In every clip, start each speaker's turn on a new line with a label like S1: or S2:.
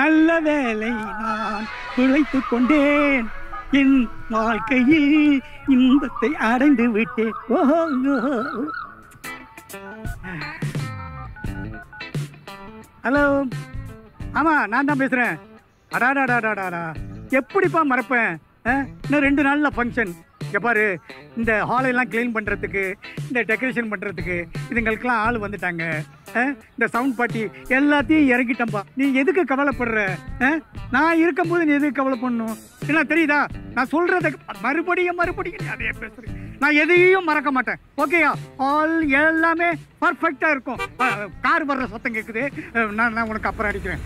S1: நல்ல வேலை நான் துளைத்து கொண்டேன் என் வாழ்க்கையில் இன்பத்தை அடைந்து விட்டேன் ஓஹோ ஹலோ ஆமா நான் தான் பேசுகிறேன் அடாடாடாடாடா எப்படிப்பா மறப்பேன் இன்னும் ரெண்டு நாளில் ஃபங்க்ஷன் எப்பாரு இந்த ஹாலையெல்லாம் க்ளீன் பண்ணுறதுக்கு இந்த டெக்கரேஷன் பண்ணுறதுக்கு இதுங்களுக்கெல்லாம் ஆள் வந்துட்டாங்க இந்த சவுண்ட் பாட்டி எல்லாத்தையும் இறங்கிட்டம்பா நீ எதுக்கு கவலைப்படுற நான் இருக்கும்போது நீ எதுக்கு கவலை பண்ணும் என்ன தெரியுதா நான் சொல்றத மறுபடியும் மறுபடியும் அதே பேசுறேன் நான் எதையும் மறக்க மாட்டேன் ஓகேயா ஆல் எல்லாமே பர்ஃபெக்டாக இருக்கும் கார் வர்ற சத்தம் கேட்குது நான் நான் உனக்கு அப்புறம் அடிக்கிறேன்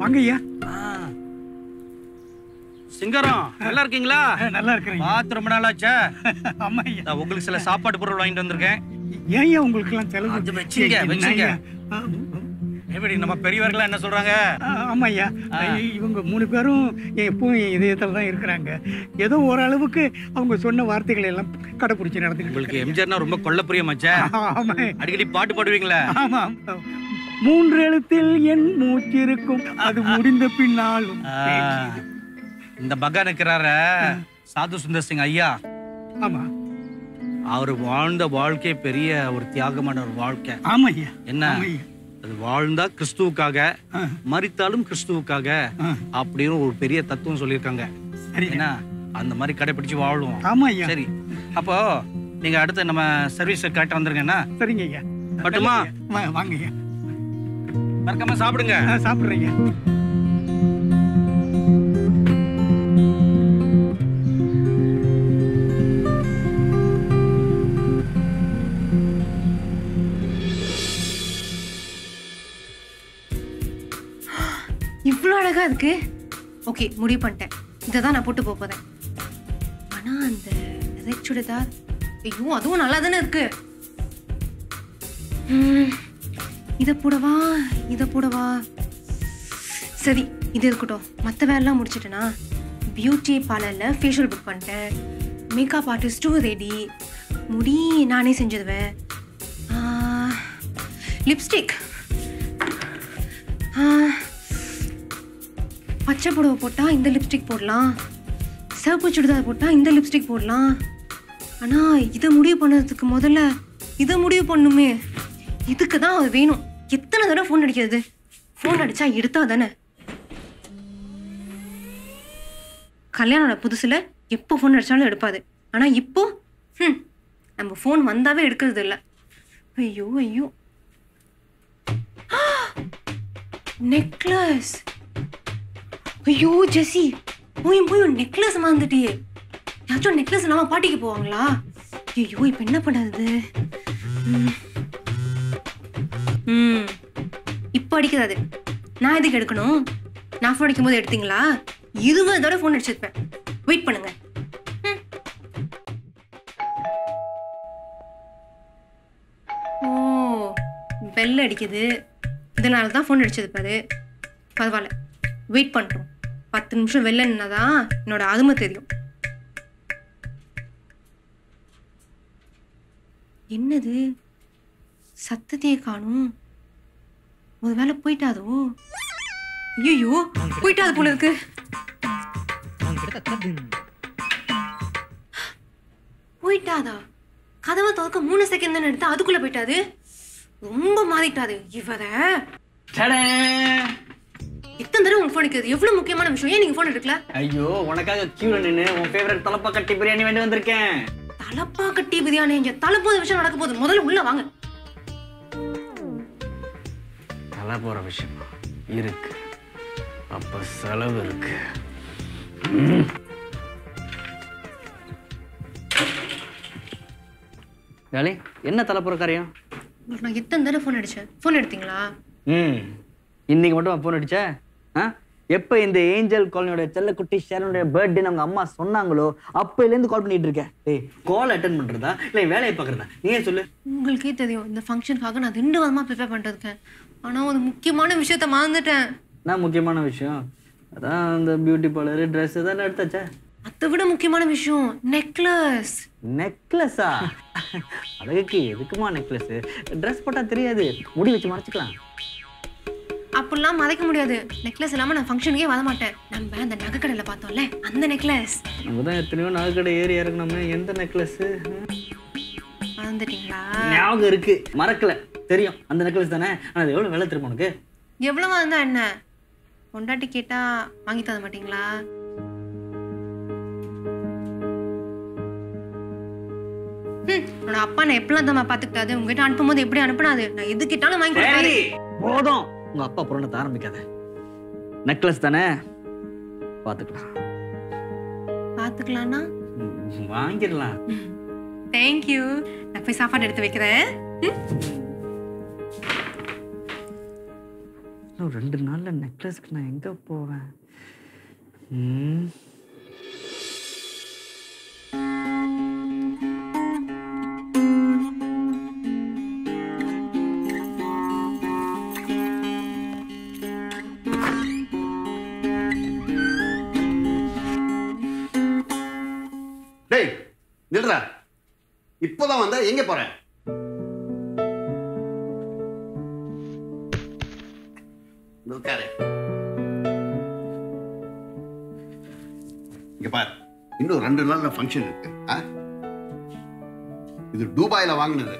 S1: வாங்கய்யா
S2: சிங்கரம் நல்லா இருக்கீங்களா நல்லா இருக்கிறீங்க பார்த்து ரொம்ப நாள் ஆச்சா நான் உங்களுக்கு சில சாப்பாடு பொருள் வாங்கிட்டு வந்திருக்கேன்
S1: ஏன் ஏன் உங்களுக்கு எல்லாம் செலவு வச்சுங்க வச்சுங்க
S2: எப்படி நம்ம பெரியவர்கள்லாம் என்ன சொல்றாங்க
S1: ஆமா ஐயா இவங்க மூணு பேரும் எப்பவும் இதயத்தில் தான் இருக்கிறாங்க ஏதோ ஓரளவுக்கு அவங்க சொன்ன வார்த்தைகளை எல்லாம் கடைபிடிச்சு நடந்து
S2: உங்களுக்கு எம்ஜிஆர்னா ரொம்ப கொல்ல பிரியமாச்சா ஆமா அடிக்கடி பாட்டு பாடுவீங்களா
S1: ஆமா மூன்று எழுத்தில் என் மூச்சு இருக்கும் அது முடிந்த பின்னாலும்
S2: இந்த பகா நிற்கிறார சாது சுந்தர் சிங் ஐயா ஆமா அவர் வாழ்ந்த வாழ்க்கை பெரிய ஒரு தியாகமான ஒரு வாழ்க்கை ஆமா ஐயா என்ன அது வாழ்ந்தா கிறிஸ்துவுக்காக மறித்தாலும் கிறிஸ்துவுக்காக அப்படின்னு ஒரு பெரிய தத்துவம் சொல்லியிருக்காங்க அந்த மாதிரி கடைபிடிச்சு வாழ்வோம் ஆமா ஐயா சரி அப்போ நீங்க அடுத்து நம்ம சர்வீஸ் கேட்டு வந்துருங்கண்ணா சரிங்க ஐயா மட்டுமா
S1: வாங்க ஐயா மறக்காம சாப்பிடுங்க
S2: சாப்பிடுறீங்க
S3: என்னடா இருக்குது ஓகே முடிவு பண்ணிட்டேன் இதை தான் நான் போட்டு போகிறேன் ஆனால் அந்த ரெட் சுடிதார் ஐயோ அதுவும் நல்லா தானே இருக்குது இதை போடவா இதை போடவா சரி இது இருக்கட்டும் மற்ற வேலைலாம் முடிச்சிட்டேன்னா பியூட்டி பார்லரில் ஃபேஷியல் புக் பண்ணிட்டேன் மேக்கப் ஆர்டிஸ்ட்டும் ரெடி முடி நானே செஞ்சிடுவேன் லிப்ஸ்டிக் பச்சை புடவை போட்டால் இந்த லிப்ஸ்டிக் போடலாம் சிவப்பு சுடிதார் போட்டால் இந்த லிப்ஸ்டிக் போடலாம் ஆனால் இதை முடிவு பண்ணதுக்கு முதல்ல இதை முடிவு பண்ணுமே இதுக்கு தான் அது வேணும் எத்தனை தடவை ஃபோன் அடிக்கிறது ஃபோன் அடித்தா எடுத்தா தானே கல்யாணோட புதுசில் எப்போ ஃபோன் அடித்தாலும் எடுப்பாது ஆனால் இப்போ ம் நம்ம ஃபோன் வந்தாவே எடுக்கிறது இல்லை ஐயோ ஐயோ நெக்லஸ் ஐயோ ஜெசி போய் போய் நெக்லஸ் மாந்துட்டியே யாச்சும் நெக்லஸ் இல்லாம பாட்டிக்கு போவாங்களா ஐயோ இப்ப என்ன பண்ணது ம் இப்போ அடிக்கிறாது நான் எதுக்கு எடுக்கணும் நான் ஃபோன் அடிக்கும் போது எடுத்தீங்களா இருபது தடவை ஃபோன் அடிச்சிருப்பேன் வெயிட் பண்ணுங்க ஓ பெல் அடிக்குது இதனால தான் ஃபோன் பாரு பரவாயில்ல வெயிட் பண்ணுறோம் பத்து நிமிஷம் வெளில நின்னதான் என்னோட அருமை தெரியும் என்னது சத்தத்தையே காணும் ஒருவேளை போயிட்டாதோ ஐயோ போயிட்டாது போல இருக்கு போயிட்டாதா கதவை துறக்க மூணு செகண்ட் தானே எடுத்தா அதுக்குள்ள போயிட்டாது ரொம்ப மாறிட்டாது இவரை இத்தனை தடவை உங்க ஃபோனுக்கு இது எவ்வளவு முக்கியமான விஷயம் ஏன் நீங்க ஃபோன் எடுக்கல ஐயோ உனக்காக கியூல
S4: நின்னு உன் ஃபேவரட் தலப்பா கட்டி பிரியாணி வேண்டி
S3: வந்திருக்கேன் தலப்பா கட்டி பிரியாணி இங்க தலப்போத விஷயம் நடக்க போகுது முதல்ல உள்ள வாங்க
S4: தலை போற விஷயம் இருக்கு அப்ப செலவு இருக்கு வேலை என்ன தலைப்புற காரியம்
S3: நான் எத்தனை தடவை ஃபோன் அடிச்சேன் ஃபோன் எடுத்தீங்களா
S4: ம் இன்னைக்கு மட்டும் ஃபோன் அடிச்சேன் எப்போ இந்த ஏஞ்சல் காலனியோட செல்லக்குட்டி ஷேரனுடைய பர்த்டே அவங்க அம்மா சொன்னாங்களோ அப்போலேருந்து கால் பண்ணிட்டு இருக்கேன் ஏய் கால் அட்டன் பண்ணுறதா இல்லை வேலையை பார்க்குறதா நீயே சொல்லு
S3: உங்களுக்கே தெரியும் இந்த ஃபங்க்ஷனுக்காக நான் ரெண்டு வாரமாக ப்ரிப்பேர் பண்ணிருக்கேன் ஆனால் ஒரு முக்கியமான விஷயத்த மறந்துட்டேன்
S4: நான் முக்கியமான விஷயம் அதான் அந்த பியூட்டி பார்லரு ட்ரெஸ் தான் எடுத்தாச்சா
S3: அதை விட முக்கியமான விஷயம் நெக்லஸ்
S4: நெக்லஸா அழகுக்கு எதுக்குமா நெக்லஸ் ட்ரெஸ் போட்டால் தெரியாது முடி வச்சு மறைச்சிக்கலாம்
S3: அப்படிலாம் மதைக்க முடியாது நெக்லஸ் இல்லாமல் நான் ஃபங்க்ஷனுக்கே வர மாட்டேன் நம்ம அந்த நகைக்கடையில் பார்த்தோம்ல அந்த நெக்லஸ்
S4: தான் எத்தனையோ நகைக்கடை ஏறி இறங்கணுமே எந்த நெக்லஸ்
S3: மறந்துட்டீங்களா
S4: ஞாபகம் இருக்கு மறக்கல தெரியும் அந்த நெக்லஸ் தானே ஆனால் எவ்வளவு விலை திரும்ப உனக்கு
S3: எவ்வளவா இருந்தா என்ன பொண்டாட்டி கேட்டா வாங்கி தர மாட்டீங்களா உன்னோட அப்பா நான் எப்படிலாம் தான் பார்த்துக்கிட்டாது உங்ககிட்ட அனுப்பும்போது எப்படி அனுப்புனாது நான் எது கேட்டாலும் வாங்கி
S4: போதும் உங்க அப்பா புராணத்தை ஆரம்பிக்காத நெக்லஸ் தானே பாத்துக்கலாம்
S3: பாத்துக்கலாம்னா
S4: வாங்கிடலாம்
S3: தேங்க்யூ நான் போய் சாப்பாடு எடுத்து வைக்கிறேன்
S4: ரெண்டு நாள்ல நெக்லஸ்க்கு நான் எங்க போவேன்
S5: ம்
S6: இப்போதான் வந்தா எங்க போற இங்க பாரு இன்னும் ரெண்டு நாள்ல ஃபங்க்ஷன் இருக்கு இது டூபாயில வாங்கினது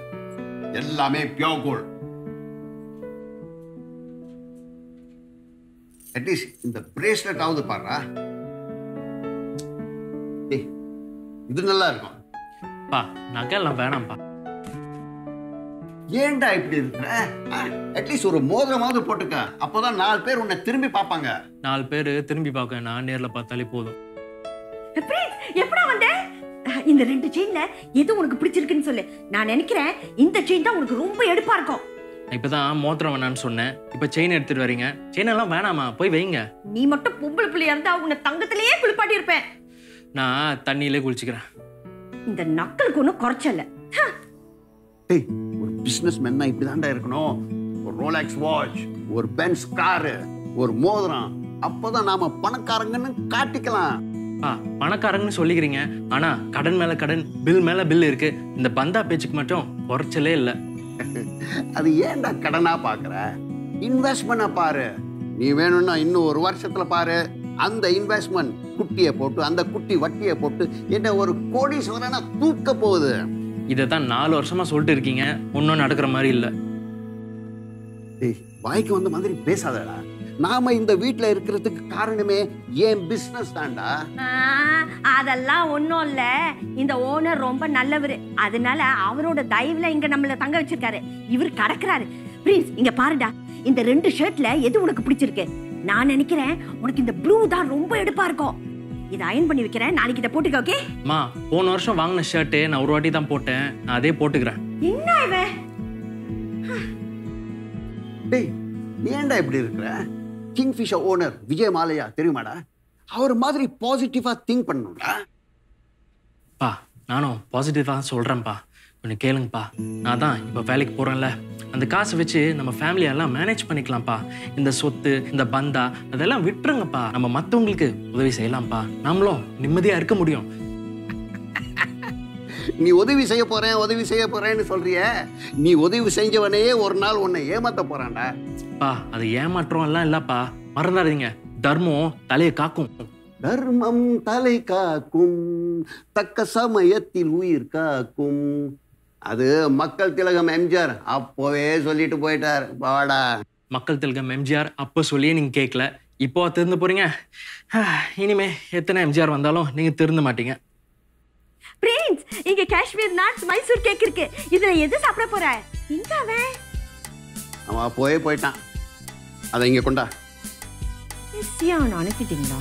S6: எல்லாமே பியோ கோல் அட்லீஸ்ட் இந்த பிரேஸ்லெட் ஆகுது பாரு இது நல்லா இருக்கும் பா நகைலாம் வேணாம்ப்பா ஏன்டா இப்படி இருக்க அட்லீஸ்ட் ஒரு மோதிரமாவது போட்டுக்க அப்போதான் நாலு பேர் உன்னை திரும்பி பார்ப்பாங்க நாலு பேர்
S7: திரும்பி பார்க்க நான் நேர்ல பார்த்தாலே போதும் எப்படி
S3: எப்படா வந்த இந்த ரெண்டு செயின்ல எது உனக்கு பிடிச்சிருக்குன்னு சொல்லு நான் நினைக்கிறேன் இந்த செயின் தான் உனக்கு ரொம்ப எடுப்பா இருக்கும்
S7: இப்பதான் மோத்திரம் வேணான்னு சொன்னேன் இப்ப செயின் எடுத்துட்டு வரீங்க செயின் எல்லாம் வேணாமா போய் வைங்க
S8: நீ மட்டும் பொம்பளை பிள்ளையா இருந்தா உன்னை தங்கத்திலேயே குளிப்பாட்டி இருப்பேன்
S7: நான் தண்ணியிலே குளிச்சுக்கிறேன்
S8: இந்த நக்கலுக்கு ஒன்றும் குறைச்சல
S6: டேய் ஒரு பிஸ்னஸ் இப்படி இப்படிதான்டா இருக்கணும் ஒரு ரோலாக்ஸ் வாட்ச் ஒரு பென்ஸ் காரு ஒரு மோதிரம் அப்பதான் நாம பணக்காரங்கன்னு காட்டிக்கலாம்
S7: பணக்காரங்கன்னு சொல்லிக்கிறீங்க ஆனா கடன் மேல கடன் பில் மேல பில் இருக்கு இந்த பந்தா பேச்சுக்கு மட்டும் குறைச்சலே இல்லை
S6: அது ஏன்டா கடனா பாக்குற இன்வெஸ்ட்மெண்ட் பாரு நீ வேணும்னா இன்னும் ஒரு வருஷத்துல பாரு அந்த இன்வெஸ்ட்மெண்ட் குட்டியை போட்டு அந்த குட்டி வட்டியை போட்டு என்ன ஒரு கோடீஸ்வரனா தூக்க போகுது
S7: இதை தான் நாலு வருஷமா சொல்லிட்டு இருக்கீங்க ஒன்றும் நடக்கிற மாதிரி இல்லை
S6: வாய்க்கு வந்த மாதிரி பேசாதடா நாம இந்த வீட்டுல இருக்கிறதுக்கு காரணமே ஏன் பிசினஸ் தான்டா
S8: அதெல்லாம் ஒன்றும் இல்ல இந்த
S6: ஓனர்
S3: ரொம்ப நல்லவர் அதனால அவரோட தயவுல இங்க நம்மள தங்க வச்சிருக்காரு இவர் கடக்குறாரு ப்ளீஸ் இங்க பாருடா இந்த ரெண்டு ஷர்ட்ல எது உனக்கு பிடிச்சிருக்கு நான் நினைக்கிறேன் உனக்கு இந்த ப்ளூ தான் ரொம்ப எடுப்பா இருக்கும் இதை அயன் பண்ணி வைக்கிறேன் நாளைக்கு இதை போட்டுக்க ஓகே
S7: மா போன வருஷம் வாங்கின ஷர்ட்டு நான் ஒரு வாட்டி தான் போட்டேன் நான் அதே போட்டுக்கிறேன்
S3: என்ன இவன்
S6: டேய் நீ ஏன்டா இப்படி இருக்கிற கிங்ஃபிஷர் ஓனர் விஜய் மாலையா தெரியுமாடா அவர் மாதிரி பாசிட்டிவாக திங்க் பண்ணணும்டா
S7: பா நானும் பாசிட்டிவாக சொல்கிறேன்ப்பா கொஞ்சம் கேளுங்கப்பா நான் தான் இப்போ வேலைக்கு போகிறேன்ல அந்த காசை வச்சு நம்ம ஃபேமிலியெல்லாம் மேனேஜ் பண்ணிக்கலாம்ப்பா இந்த சொத்து இந்த பந்தா அதெல்லாம் விட்டுருங்கப்பா நம்ம மற்றவங்களுக்கு உதவி செய்யலாம்ப்பா நம்மளும் நிம்மதியாக இருக்க முடியும்
S6: நீ உதவி செய்ய போறேன் உதவி செய்ய போறேன்னு சொல்றிய நீ உதவி செஞ்சவனே ஒரு நாள் உன்னை ஏமாத்த போறான்டா
S7: பா அது ஏமாற்றம் எல்லாம் இல்லப்பா மறந்துடாதீங்க தர்மம்
S6: தலையை காக்கும் தர்மம் தலை காக்கும் தக்க சமயத்தில் உயிர் காக்கும் அது மக்கள் திலகம் எம்ஜிஆர் அப்போவே சொல்லிட்டு போயிட்டார் பாடா
S7: மக்கள் திலகம் எம்ஜிஆர் அப்போ சொல்லியே நீங்க கேட்கல இப்போ திருந்து போறீங்க இனிமே எத்தனை எம்ஜிஆர் வந்தாலும் நீங்கள் திருந்து மாட்டீங்க
S3: பிரின்ஸ் இங்க காஷ்மீர் நாட்ஸ் மைசூர் கேக் இருக்கு இதுல எது சாப்பிட போற இங்க அவன்
S6: அவன் போயே போயிட்டான் அதை இங்க கொண்டா
S3: நானும் கிட்டீங்களா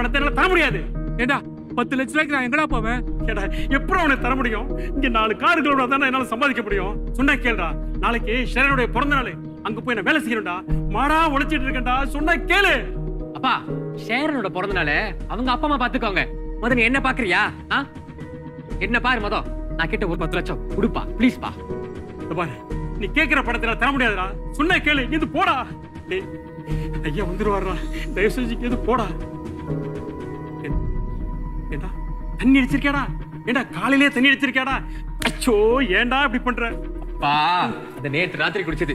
S9: பணத்தை என்னால தர முடியாது ஏண்டா பத்து லட்ச ரூபாய்க்கு நான் எங்கடா போவேன் கேடா எப்படி அவனுக்கு தர முடியும் இங்க நாலு காருகளோட தானே என்னால சம்பாதிக்க முடியும் சொன்னா கேள்றா நாளைக்கு ஷரனுடைய பிறந்த நாள் அங்க போய் நான் வேலை செய்யணும்டா மாடா உழைச்சிட்டு இருக்கேன்டா சொன்னா கேளு அப்பா ஷேரனோட பிறந்த நாள் அவங்க அப்பா அம்மா பாத்துக்கோங்க நீ என்ன பாக்குறியா என்ன பாரு மதம் நான் கிட்ட ஒரு பத்து லட்சம் கொடுப்பா ப்ளீஸ் பா பாரு நீ கேட்கிற படத்துல தர முடியாதுடா சொன்ன கேளு இது போடா ஐயா வந்துருவாரா தயவு செஞ்சு இது போடா ஏண்டா தண்ணி அடிச்சிருக்கியாடா ஏண்டா காலையிலே தண்ணி அடிச்சிருக்கியாடா அச்சோ ஏண்டா இப்படி பண்ற பா இந்த நேற்று ராத்திரி குடிச்சது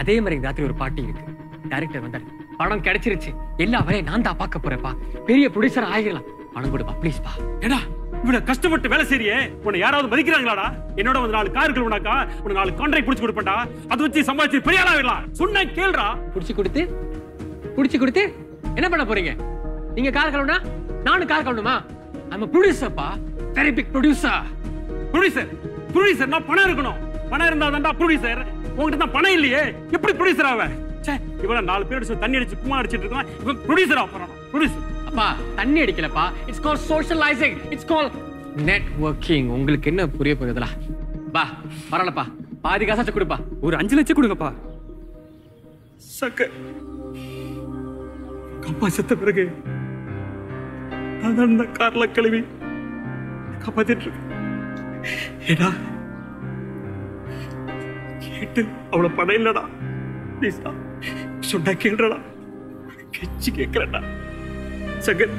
S9: அதே மாதிரி ராத்திரி ஒரு பாட்டி இருக்கு டைரக்டர் வந்தாரு படம் கிடைச்சிருச்சு எல்லா வரையும் நான் தான் பார்க்க போறேன்ப்பா பெரிய ப்ரொடியூசர் ஆகிடலாம் பணம் கொடுப்பா ப்ளீஸ் பா ஏடா இவ்வளவு கஷ்டப்பட்டு வேலை செய்யறியே உன்னை யாராவது மதிக்கிறாங்களாடா என்னோட வந்து நாலு கார் உனக்கா உனக்கு நாலு கான்ட்ராக்ட் பிடிச்சி கொடுப்பேன்டா அதை வச்சு சம்பாதிச்சு பெரிய ஆளாவிடலாம் சொன்ன கேள்றா பிடிச்சி கொடுத்து பிடிச்சி கொடுத்து என்ன பண்ண போறீங்க நீங்க கார் கழுவுனா நானும் கார் கவணுமா ஐம் ப்ரொடியூசர்ப்பா வெரி பிக் ப்ரொடியூசர் ப்ரொடியூசர் நான் பணம் இருக்கணும் பணம் இருந்தா தான்டா ப்ரொடியூசர் உங்ககிட்ட தான் பணம் இல்லையே எப்படி ப்ரொடியூசர் ஆவ சே இவள நாலு பேர் தண்ணி அடிச்சு குமா அடிச்சிட்டு இருக்கான் இவன் ப்ரொடியூசர் ஆக போறான்
S5: ப்ரொடியூசர் அப்பா தண்ணி அடிக்கலப்பா it's called socializing
S9: it's called
S4: networking உங்களுக்கு என்ன புரிய போகுதுல
S9: பா பரவாயில்லப்பா பாதி காசாச்சும் கொடுப்பா ஒரு அஞ்சு லட்சம் கொடுங்கப்பா சக்க அப்பா செத்த பிறகு அதான் அந்த கார்ல கழுவி காப்பாத்திட்டு ஏடா கேட்டு அவள படம் இல்லடா சொன்னா கேள்றடா கெச்சு கேட்கலடா சகன்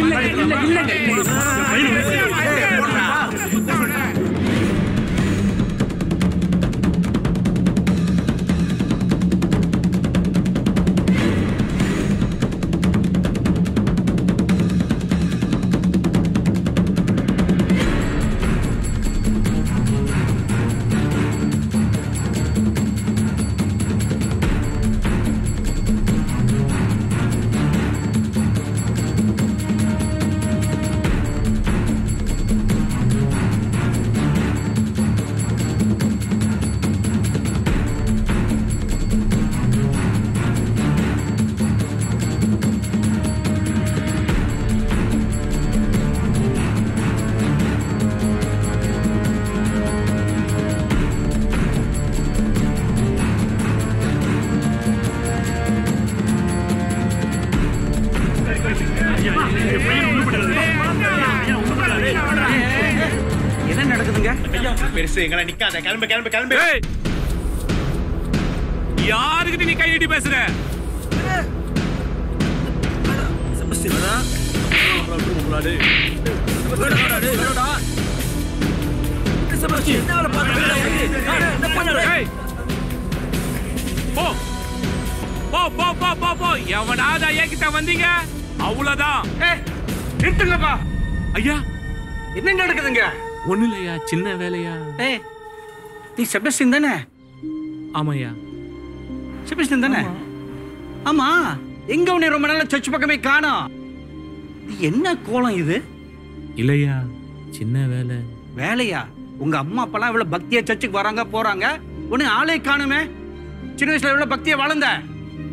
S9: இல்ல இல்ல இல்ல எங்களை நிக்காத கிளம்பு கிளம்பு கிளம்பு யாருக்கு நீ கை நீட்டி பேசுற போ போ போ போ போ போ எவனாவது ஐயா கிட்ட வந்தீங்க அவ்வளவுதான் நிறுத்துங்கப்பா ஐயா என்ன நடக்குதுங்க ஒன்றும் இல்லையா சின்ன வேலையா
S2: நீ செபஸ்டின் தானே ஆமாய்யா செபஸ்டின் தானே ஆமா எங்க உன்னை ரொம்ப நாள சர்ச் பக்கமே காணோம் என்ன கோலம் இது
S9: இல்லையா சின்ன வேலை
S2: வேலையா உங்க அம்மா அப்பெல்லாம் இவ்வளவு பக்தியா சர்ச்சுக்கு வராங்க போறாங்க உன்னை ஆளே காணுமே சின்ன வயசுல இவ்வளவு பக்தியா வளர்ந்த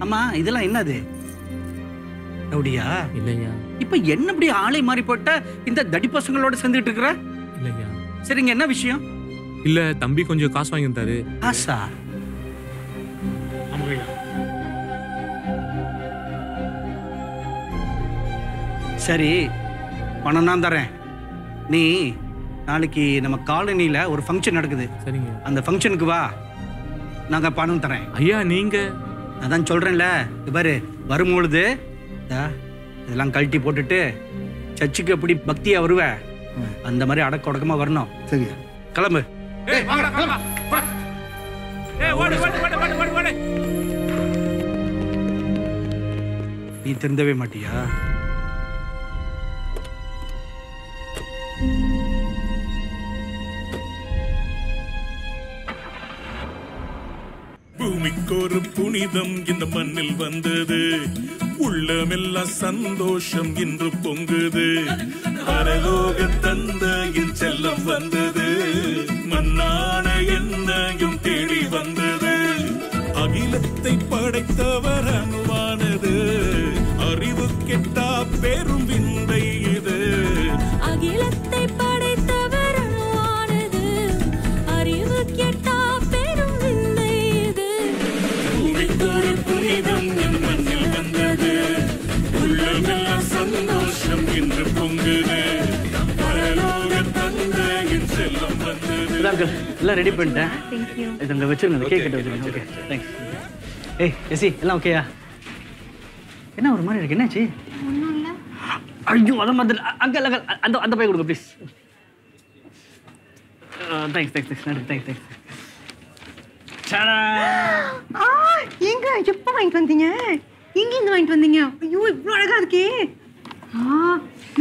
S2: அம்மா இதெல்லாம் என்னது அப்படியா இல்லையா இப்ப என்ன இப்படி ஆளை மாறி போட்ட இந்த தடி பசங்களோட சேர்ந்துட்டு இருக்கிற இல்லையா சரிங்க என்ன விஷயம்
S9: இல்ல தம்பி கொஞ்சம் காசு வாங்கி தந்தாரு
S2: காசா சரி பணம் தான் தரேன் நீ நாளைக்கு நம்ம காலனியில் ஒரு ஃபங்க்ஷன் நடக்குது சரிங்க அந்த ஃபங்க்ஷனுக்கு வா நாங்கள் பணம் தரேன் ஐயா நீங்கள் அதான் சொல்கிறேன்ல பாரு வரும்பொழுது இதெல்லாம் கழட்டி போட்டுட்டு சர்ச்சுக்கு எப்படி பக்தியாக வருவேன் அந்த மாதிரி அடக்க உடக்கமா வரணும் சரி கிளம்பு நீ திருந்தவே மாட்டியா
S9: ஒரு புனிதம் இந்த மண்ணில் வந்தது உள்ளமெல்லாம் சந்தோஷம் இன்று பொங்குது பரலோக தந்தையின் செல்லம் வந்தது மன்னான
S4: குலாப்கள் எல்லாம் ரெடி பண்ணிட்டேன் थैंक यू இதங்க வெச்சிருங்க கேக் கட் வெச்சிருங்க ஓகே थैंक्स ஏய் எசி எல்லாம் ஓகேயா என்ன ஒரு மாதிரி இருக்கு என்னாச்சு இல்ல ஐயோ அத மாதிரி அங்கல அங்கல் அந்த அந்த பை கொடுங்க ப்ளீஸ் थैंक्स தேங்க்ஸ் थैंक्स நன்றி தேங்க்ஸ்
S3: தேங்க்ஸ் எங்க எப்போ வாங்கிட்டு வந்தீங்க எங்க இருந்து வாங்கிட்டு வந்தீங்க ஐயோ இவ்வளோ அழகா இருக்கே ஆ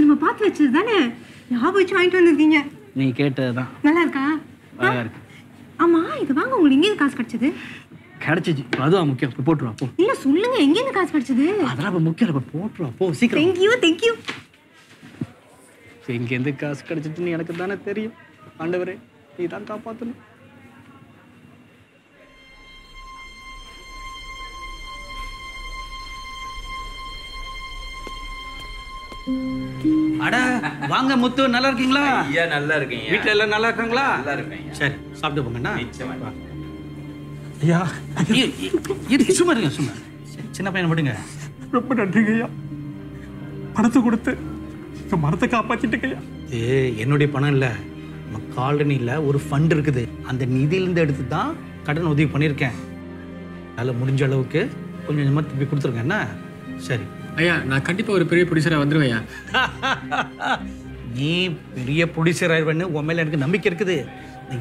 S3: நம்ம பார்த்து வச்சது தானே ஞாபகம் வச்சு வாங்கிட்டு வந்திருக்கீங்க
S4: நீ கேட்டதுதான் நல்லா இருக்கா அழகா இருக்கு
S3: ஆமா இது வாங்க உங்களுக்கு எங்க காசு கிடைச்சது
S4: கிடைச்சிச்சு அதுவும் முக்கியம் இப்போ போட்டுருவா போ
S3: இல்ல சொல்லுங்க எங்க இருந்து காசு கிடைச்சது அதெல்லாம் இப்போ முக்கியம் இப்போ போட்டுருவா போ சீக்கிரம் தேங்க் தேங்க்யூ
S4: எங்க இருந்து காசு கிடைச்சதுன்னு எனக்கு தானே தெரியும் ஆண்டவரே நீ தான் காப்பாத்தணும்
S2: அட வாங்க முத்து நல்லா இருக்கீங்களா ஐயா நல்லா இருக்கீங்க வீட்ல எல்லாம் நல்லா இருக்காங்களா நல்லா இருக்கேன் சரி சாப்பிட்டு போங்கண்ணா ஐயா இருக்கு சும்மா இருங்க சும்மா சின்ன பையனை விடுங்க ரொம்ப நன்றிங்க ஐயா பணத்தை கொடுத்து இந்த மரத்தை காப்பாத்திட்டு ஐயா ஏ என்னுடைய பணம் இல்லை நம்ம காலனியில் ஒரு ஃபண்ட் இருக்குது அந்த நிதியிலேருந்து எடுத்து தான் கடன் உதவி பண்ணியிருக்கேன் அதில் முடிஞ்ச அளவுக்கு கொஞ்சம் கொஞ்சமாக திருப்பி கொடுத்துருங்க என்ன சரி ஐயா நான் கண்டிப்பாக ஒரு பெரிய புடிசரா வந்துடுவேன் நீ பெரிய ப்ரொடியூசராக உன் மேலே எனக்கு நம்பிக்கை இருக்குது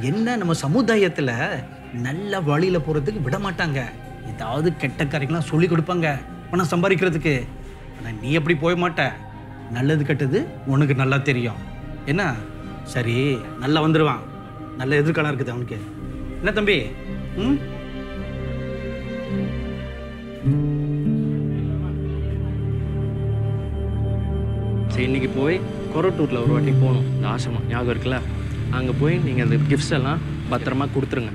S2: என்ன நம்ம சமுதாயத்தில் நல்ல வழியில் போகிறதுக்கு விட மாட்டாங்க ஏதாவது கெட்ட காரியங்களாம் சொல்லி கொடுப்பாங்க பணம் சம்பாதிக்கிறதுக்கு ஆனால் நீ எப்படி போய மாட்ட நல்லது கெட்டது உனக்கு நல்லா தெரியும் என்ன சரி நல்லா வந்துடுவான் நல்ல எதிர்காலம் இருக்குது அவனுக்கு என்ன தம்பி ம்
S7: சரி இன்றைக்கி போய் கொரட்டூரில் ஒரு வாட்டி போகணும் இந்த ஆசிரமம் ஞாபகம் இருக்குல்ல அங்கே போய் நீங்கள் அந்த கிஃப்ட்ஸ் எல்லாம் பத்திரமா கொடுத்துருங்க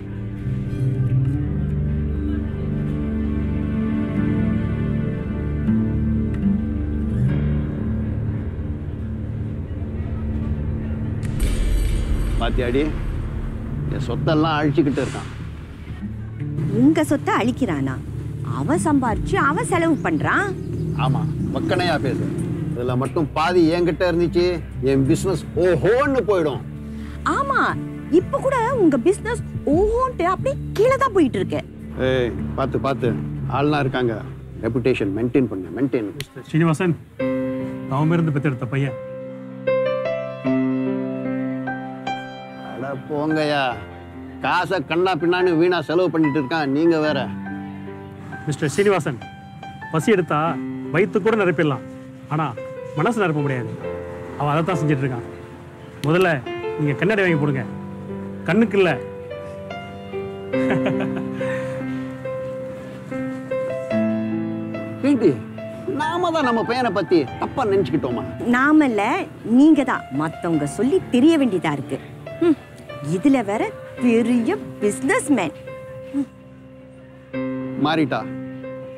S6: பாத்தியாடி என் சொத்தெல்லாம் அழிச்சுக்கிட்டு இருக்கான்
S3: உங்க சொத்தை அழிக்கிறானா அவன் சம்பாரிச்சு அவன் செலவு பண்றான்
S6: ஆமா மக்கனையா பேசு இதுல மட்டும் பாதி என்கிட்ட இருந்துச்சு என் பிசினஸ் ஓஹோன்னு போயிடும்
S3: ஆமா இப்ப கூட உங்க பிசினஸ் ஓஹோன்ட்டு அப்படியே கீழே தான் போயிட்டு இருக்கு
S6: ஏய் பார்த்து பார்த்து ஆள்லாம் இருக்காங்க ரெப்புடேஷன் மெயின்டைன் பண்ணு மெயின்டைன்
S9: ஸ்ரீனிவாசன் அவன் இருந்து பெத்தெடுத்த பையன்
S6: அட போங்கய்யா காசை கண்ணா பின்னான்னு வீணா செலவு பண்ணிட்டு இருக்கான் நீங்க வேற
S9: மிஸ்டர் ஸ்ரீனிவாசன் பசி எடுத்தா வயிற்று கூட நிரப்பிடலாம் ஆனால் மனசு நிரப்ப முடியாது அவன் அதை தான் செஞ்சுட்டு இருக்கான் முதல்ல நீங்க கண்ணாடி வாங்கி போடுங்க கண்ணுக்கு இல்லை
S6: பிடி நாம தான் நம்ம பையனை பத்தி
S3: தப்பா நினைச்சுக்கிட்டோமா நாம இல்ல நீங்க தான் மத்தவங்க சொல்லி தெரிய வேண்டியதா இருக்கு இதுல வேற பெரிய பிசினஸ் மேன்
S6: மாறிட்டா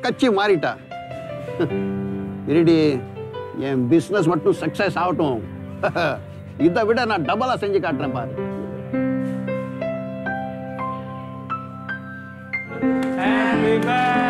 S6: கட்சி மாறிட்டா இருடி என் பிஸ்னஸ் மட்டும் சக்சஸ் ஆகட்டும் இதை விட நான் டபுளா செஞ்சு காட்டுறேன் பாரு
S9: Happy birthday.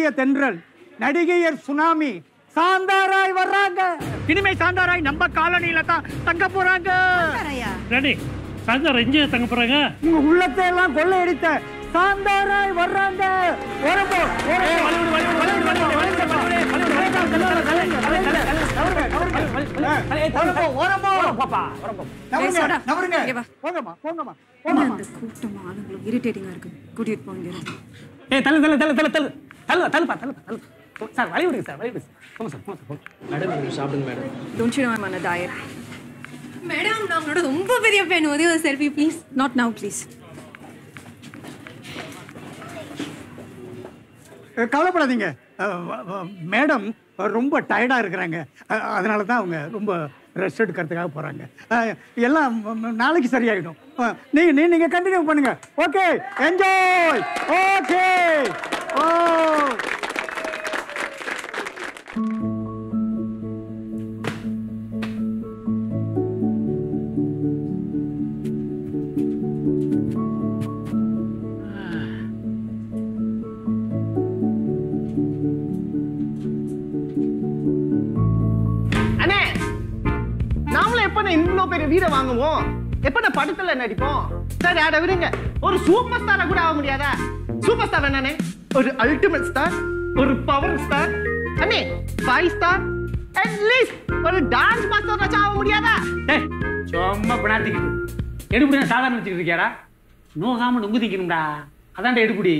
S1: இந்திய தென்றல் நடிகையர் சுனாமி சாந்தாராய் வர்றாங்க இனிமே சாந்தாராய் நம்ம காலனியில தான் தங்க போறாங்க
S5: ரெடி சாந்தாராய் தங்க போறாங்க உங்க உள்ளத்தை எல்லாம் சாந்தாராய் வர்றாங்க
S8: கூட்டமா இருக்கு
S5: கூட்டிட்டு போங்க தள்ளுவா தள்ளுப்பா தள்ளுப்பா தள்ளுப்பா sir
S7: sir madam madam
S8: madam ரொம்ப பெரிய ஃபேன் ப்ளீஸ் நாட் ப்ளீஸ்
S1: கவலைப்படாதீங்க மேடம் ரொம்ப டயர்டாக இருக்கிறாங்க அதனாலதான் தான் அவங்க ரொம்ப ரெஸ்ட் எடுக்கிறதுக்காக போறாங்க எல்லாம் நாளைக்கு சரியாயிடும் நீங்க நீ நீங்கள் கண்டினியூ பண்ணுங்க ஓகே என்ஜாய்
S5: ஓகே ஓ வாங்குவோம் எப்ப நான் படத்துல நடிப்போம் சார் அட விடுங்க ஒரு சூப்பர் ஸ்டாரா கூட ஆக முடியாதா சூப்பர் ஸ்டார் வேணானே ஒரு அல்டிமேட் ஸ்டார் ஒரு பவர் ஸ்டார் அண்ணே ஃபைவ் ஸ்டார் அட்லீஸ்ட் ஒரு டான்ஸ் மாஸ்டர் வச்சு ஆக முடியாதா சும்மா பிணாத்திக்கிட்டு நான் சாதாரண வச்சுக்கிட்டு இருக்கியாடா நோகாம நொங்கு அதான்டா எடுபடி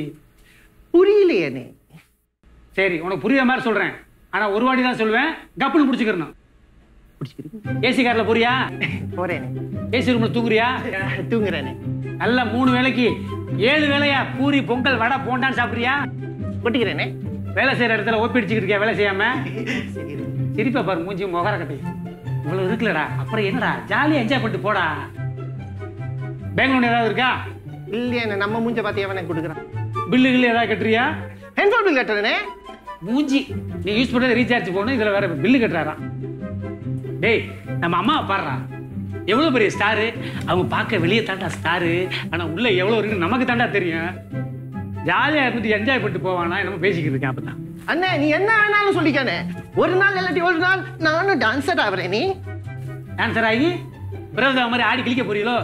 S5: புரியலையே சரி உனக்கு புரியுற மாதிரி சொல்றேன் ஆனா ஒரு வாட்டி தான் சொல்லுவேன் கப்புன்னு பிடிச்சிக்கிறணும் பிடிச்சிக்கிறீங்க ஏசி கார்ல போறியா போறேன் ஏசி ரூம்ல தூங்குறியா தூங்குறேனே நல்லா மூணு வேலைக்கு ஏழு வேலையா பூரி பொங்கல் வடை போண்டான்னு சாப்பிடுறியா ஒட்டிக்கிறேனே வேலை செய்யற இடத்துல ஓப்பி இருக்கியா வேலை செய்யாம சிரிப்பா பாரு மூஞ்சி முகர கட்டி இவ்வளவு இருக்குல்லடா அப்புறம் என்னடா ஜாலியா என்ஜாய் பண்ணிட்டு போடா பெங்களூர் ஏதாவது இருக்கா இல்லையே நம்ம மூஞ்ச பார்த்து எவனை கொடுக்குறான் பில்லு கில்லு ஏதாவது கட்டுறியா ஹென்ஃபோன் பில் கட்டுறேனே மூஞ்சி நீ யூஸ் பண்ணுறது ரீசார்ஜ் போகணும் இதில் வேற பில்லு கட்டுறாராம் டேய் நம்ம அம்மாவை பாடுறா எவ்வளோ பெரிய ஸ்டாரு அவங்க பார்க்க வெளியே தாண்டா ஸ்டாரு ஆனால் உள்ளே எவ்வளோ இருக்குன்னு நமக்கு தாண்டா தெரியும் ஜாலியாக இருந்துட்டு என்ஜாய் பண்ணிட்டு போவானா நம்ம பேசிக்கிட்டு இருக்கேன் அப்போ தான் அண்ணே நீ என்ன ஆனாலும் சொல்லிக்கானே ஒரு நாள் இல்லாட்டி ஒரு நாள் நானும் டான்ஸர் ஆகிறேன் நீ டான்ஸர் ஆகி பிரதம மாதிரி ஆடி கிழிக்க போறீங்களோ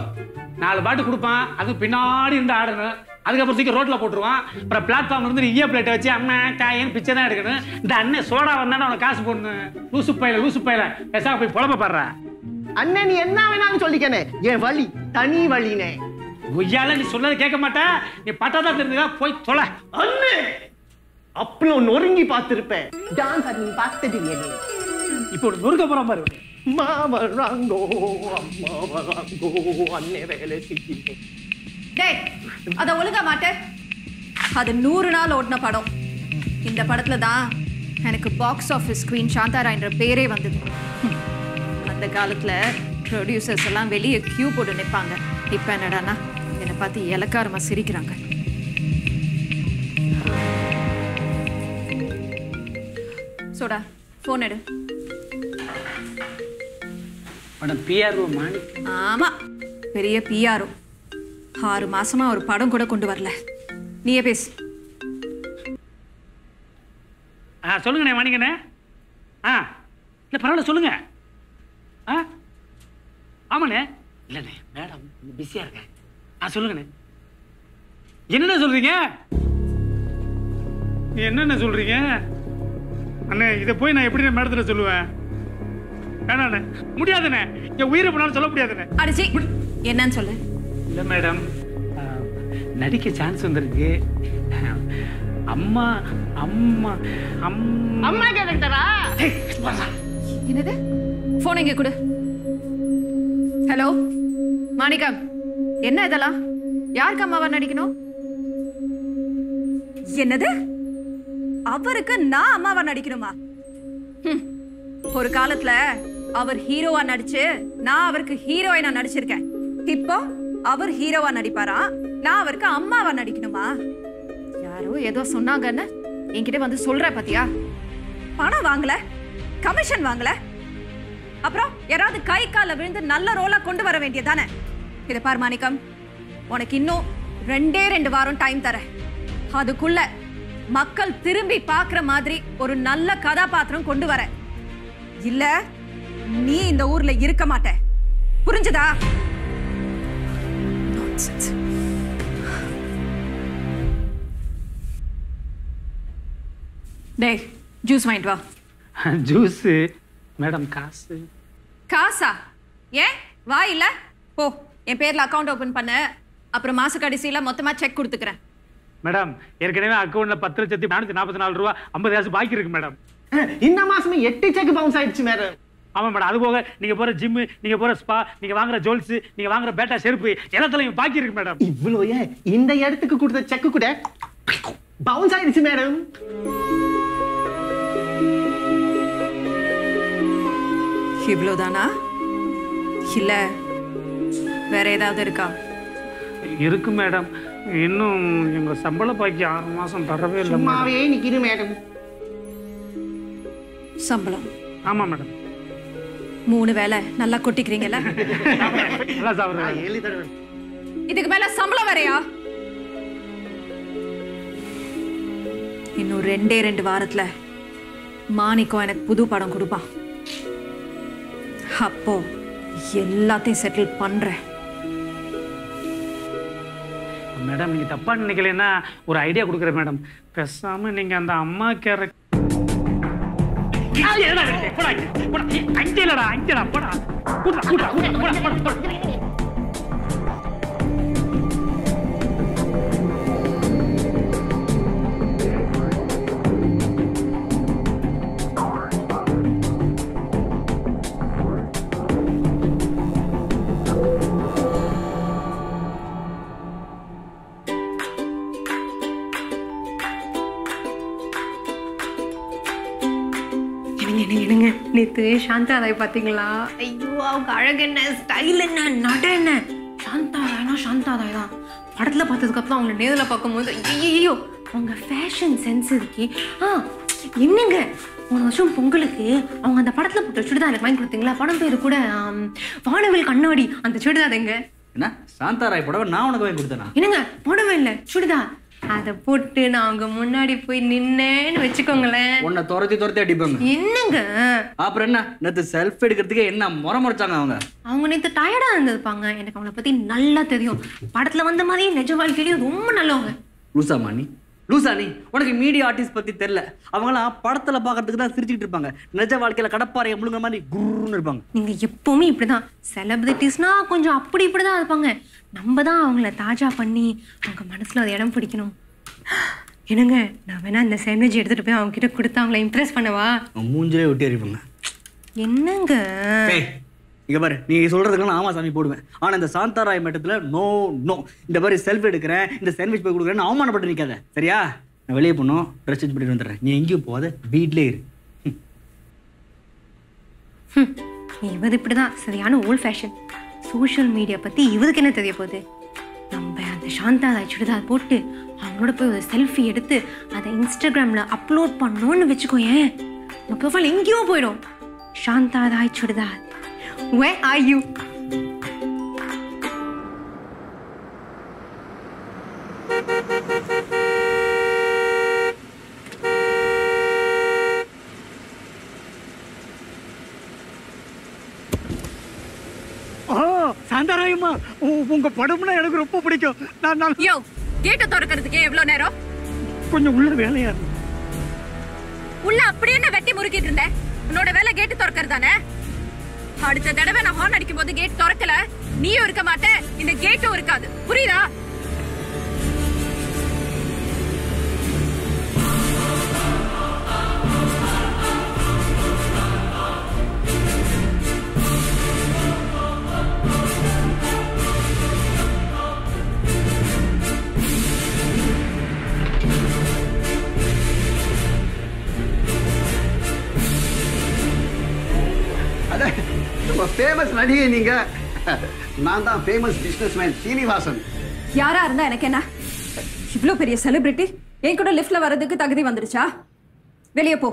S5: நாலு பாட்டு கொடுப்பான் அது பின்னாடி இருந்து ஆடணும் அதுக்கப்புறம் சீக்கிரம் ரோட்டில் போட்டுருவான் அப்புறம் பிளாட்ஃபார்ம் இருந்து ஈய பிளேட்டை வச்சு அண்ணா காயின்னு பிச்சை தான் எடுக்கணும் இந்த அண்ணன் சோடா வந்தானே அவனை காசு போடணும் லூசு பையல லூசு பையில பெசா போய் புலம்பப்படுற அண்ணன் நீ என்ன வேணாலும் சொல்லிக்கணே என் வழி தனி வழினே ஒய்யால நீ சொன்னது கேட்க மாட்டேன் நீ பட்டாதான் தெரிஞ்சுக்கா போய் தொலை அண்ணே அப்பளம் நொறுங்கி பார்த்துருப்பேன் டான்ஸ் நீ பார்த்தது இப்போ நொறுக்க போற பாரு அம்மா வராங்கோ அம்மா வரங்கோ அண்ணே வேலை செய்யணும்
S8: டேய் அதை ஒழுங்க மாட்டேன் அது நூறு நாள் ஓடின படம் இந்த படத்தில் தான் எனக்கு பாக்ஸ் ஆஃபீஸ் குவீன் சாந்தாரான்ற பேரே வந்தது அந்த காலத்தில் ப்ரொடியூசர்ஸ் எல்லாம் வெளியே கியூ போட்டு நிற்பாங்க இப்போ என்னடானா என்னை பார்த்து இலக்காரமாக சிரிக்கிறாங்க சோடா ஃபோன் எடு
S5: மேடம் பிஆர்ஓ
S8: ஆமாம் பெரிய பிஆர்ஓ ஆறு மாசமா ஒரு படம் கூட கொண்டு வரல நீயே பேசு
S5: ஆ சொல்லுங்கண்ணே மணிக்கண்ணே ஆ இல்லை பரவாயில்ல சொல்லுங்க
S8: ஆ ஆமாண்ணே
S5: இல்லைண்ணே மேடம் பிஸியாக இருக்கேன் ஆ சொல்லுங்கண்ணே என்னென்ன சொல்கிறீங்க என்னென்ன சொல்கிறீங்க அண்ணே இதை போய் நான் எப்படி மேடத்தில் சொல்லுவேன் வேணாண்ணே முடியாதுண்ணே என் உயிரை போனாலும் சொல்ல முடியாதுண்ணே
S8: அடிச்சி என்னன்னு சொல்லு
S5: இல்லை மேடம் நடிக்க சான்ஸ் வந்திருக்கு அம்மா அம்மா அம்மா
S8: கேரக்டரா என்னது போன் இங்க கொடு ஹலோ மாணிக்கம் என்ன இதெல்லாம் யாருக்கு அம்மாவா நடிக்கணும் என்னது அவருக்கு நான் அம்மாவா நடிக்கணுமா ஒரு காலத்துல அவர் ஹீரோவா நடிச்சு நான் அவருக்கு ஹீரோயினா நடிச்சிருக்கேன் இப்போ அவர் ஹீரோவா நடிப்பாரா நான் அவருக்கு அம்மாவா நடிக்கணுமா யாரோ ஏதோ சொன்னாங்கன்னு என்கிட்ட வந்து சொல்ற பாத்தியா பணம் வாங்கல கமிஷன் வாங்கல அப்புறம் யாராவது கை கால விழுந்து நல்ல ரோலா கொண்டு வர வேண்டியதானே இதை பார் மாணிக்கம் உனக்கு இன்னும் ரெண்டே ரெண்டு வாரம் டைம் தரேன் அதுக்குள்ள மக்கள் திரும்பி பார்க்குற மாதிரி ஒரு நல்ல கதாபாத்திரம் கொண்டு வர இல்ல நீ இந்த ஊர்ல இருக்க மாட்ட புரிஞ்சுதா nonsense. டேய் ஜூஸ் வாங்கிட்டு வா
S5: ஜூஸ் மேடம் காசு
S8: காசா ஏன் வா இல்லை போ என் பேர்ல அக்கவுண்ட் ஓப்பன் பண்ண அப்புறம் மாச மொத்தமா செக் கொடுத்துக்கிறேன்
S5: மேடம் ஏற்கனவே அக்கவுண்ட்ல பத்து லட்சத்தி நானூத்தி நாற்பத்தி நாலு ரூபா ஐம்பது காசு பாக்கி இருக்கு மேடம் இந்த மாசமே எட்டு செக்கு பவுன்ஸ் ஆயிடுச்சு மேடம் ஆமாம் மேடம் அது போக நீங்கள் போகிற ஜிம்மு நீங்கள் போகிற ஸ்பா நீங்கள் வாங்குற ஜுவல்ஸு நீங்கள் வாங்குற பேட்டா செருப்பு எல்லாத்துலையும் பாக்கி இருக்கு மேடம் இவ்வளோ ஏன் இந்த இடத்துக்கு கொடுத்த செக்கு கூட
S8: பவுன்ஸ் ஆயிடுச்சு மேடம் இவ்வளோதானா இல்ல வேற ஏதாவது இருக்கா
S5: இருக்கு மேடம் இன்னும் எங்க சம்பள பாக்கி ஆறு மாசம் தரவே இல்லை சும்மாவே
S8: நிக்கிது மேடம் சம்பளம் ஆமா மேடம் மூணு வேலை நல்லா கொட்டிக்கிறீங்கல்ல இதுக்கு மேல சம்பளம் வரையா இன்னும் ரெண்டே ரெண்டு வாரத்துல மாணிக்கம் எனக்கு புது படம் கொடுப்பான் அப்போ எல்லாத்தையும் செட்டில் பண்றேன்
S5: மேடம் நீங்க தப்பா நினைக்கலன்னா ஒரு ஐடியா கொடுக்குறேன் மேடம் பேசாம நீங்க அந்த அம்மா கேரக்டர் அஞ்சலடா அஞ்சலா போடா கூட்டா கூட்டா போடா போடா போடா
S3: இதுங்க நேற்று சாந்தா ராய் பார்த்தீங்களா ஐயோ அவங்க அழகு என்ன ஸ்டைல் என்ன நட என்ன சாந்தா ராய்னா சாந்தா ராய் தான் படத்தில் பார்த்ததுக்கப்புறம் அவங்கள நேரில் பார்க்கும்போது ஐயோ அவங்க ஃபேஷன் சென்ஸ் இருக்கு ஆ என்னங்க ஒரு வருஷம் பொங்கலுக்கு அவங்க அந்த படத்தில் போட்ட சுடிதார் வாங்கி கொடுத்தீங்களா படம் பேர் கூட வானவில் கண்ணாடி அந்த சுடிதார் எங்க என்ன
S4: சாந்தா ராய் புடவை நான் உனக்கு வாங்கி கொடுத்தேன்
S3: என்னங்க புடவை இல்லை சுடிதார் அதை போட்டு நான் அவங்க முன்னாடி போய் நின்னேன்னு வச்சுக்கோங்களேன்
S4: உன்னை துரத்தி துரத்தி அடிப்பாங்க
S3: என்னங்க அப்புறம் என்ன
S4: நேத்து செல்ஃப் எடுக்கிறதுக்கு என்ன முறை முறைச்சாங்க அவங்க
S3: அவங்க நேத்து டயர்டா இருந்திருப்பாங்க எனக்கு அவங்கள பத்தி நல்லா தெரியும் படத்துல வந்த மாதிரியே நிஜ வாழ்க்கையிலையும் ரொம்ப நல்லவங்க லூசா மாணி லூசானி உனக்கு மீடியா ஆர்டிஸ்ட் பற்றி தெரில அவங்களாம் படத்தில் பார்க்கறதுக்கு தான் சிரிச்சுட்டு இருப்பாங்க
S4: நிஜ வாழ்க்கையில் கடப்பாறை முழுங்க மாதிரி குருன்னு இருப்பாங்க
S3: நீங்கள் எப்போவுமே இப்படி தான் செலிபிரிட்டிஸ்னா கொஞ்சம் அப்படி இப்படிதான் இருப்பாங்க நம்ம தான் அவங்கள தாஜா பண்ணி அவங்க மனசில் அதை இடம் பிடிக்கணும் என்னங்க நான் வேணா இந்த சாண்ட்விச் எடுத்துட்டு போய் அவங்க கிட்ட கொடுத்து அவங்கள இம்ப்ரெஸ் பண்ணவா
S4: மூஞ்சிலே ஒட்டி அறிவிப்பாங்க என்னங்க இங்கே பாரு நீ சொல்றதுக்கு ஆமா சாமி போடுவேன் ஆனால் இந்த சாந்தாராய் மட்டத்தில் நோ நோ இந்த மாதிரி செல்ஃப் எடுக்கிறேன் இந்த சாண்ட்விச் போய் கொடுக்குறேன்னு அவமானப்பட்டு நிற்காத சரியா நான் வெளியே போனோம் ட்ரெஸ் சேஞ்ச் பண்ணிட்டு வந்துடுறேன் நீ எங்கேயும் போகாத வீட்லேயே இரு
S3: இவது இப்படிதான் சரியான ஓல்ட் ஃபேஷன் சோஷியல் மீடியா பத்தி இவருக்கு என்ன தெரிய போகுது நம்ம அந்த சாந்தா சுடிதார் போட்டு அவனோட போய் ஒரு செல்ஃபி எடுத்து அதை இன்ஸ்டாகிராமில் அப்லோட் பண்ணோன்னு வச்சுக்கோ ஏன் நம்ம ப்ரொஃபைல் எங்கேயோ போயிடும் Shantha Rai churidar Where are you?
S1: சாந்தாராயம்மா உங்க படம்னா எனக்கு ரொம்ப பிடிக்கும் நான் நான் யோ
S8: கேட்ட திறக்கிறதுக்கே எவ்வளவு நேரம்
S1: கொஞ்சம் உள்ள வேலையா இருக்கு
S8: உள்ள அப்படியே நான் வெட்டி முறுக்கிட்டு இருந்தேன் உன்னோட வேலை கேட்டு திறக்கிறது தானே அடுத்த தடவை நான் ஹார்ன் அடிக்கும் போது கேட் திறக்கல நீயும் இருக்க மாட்டேன் இந்த கேட்டும் இருக்காது புரியுதா
S6: ஃபேமஸ் நடிகை நீங்க நான் தான் ஃபேமஸ் பிசினஸ் மேன் சீனிவாசன்
S8: யாரா இருந்தா எனக்கு என்ன இவ்வளோ பெரிய செலிபிரிட்டி என் கூட லிஃப்ட்ல வர்றதுக்கு தகுதி வந்துடுச்சா வெளியே போ